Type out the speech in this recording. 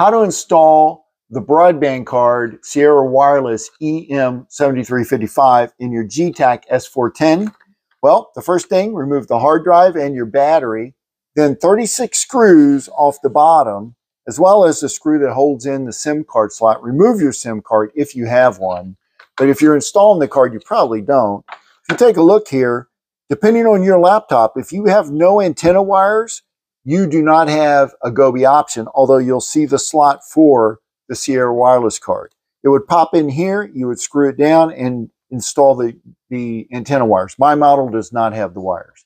how to install the broadband card Sierra Wireless EM7355 in your Getac S410. Well, the first thing, remove the hard drive and your battery, then 36 screws off the bottom, as well as the screw that holds in the SIM card slot. Remove your SIM card if you have one, but if you're installing the card, you probably don't. If you take a look here, depending on your laptop, if you have no antenna wires, you do not have a Gobi option, although you'll see the slot for the Sierra Wireless card. It would pop in here, you would screw it down and install the, the antenna wires. My model does not have the wires.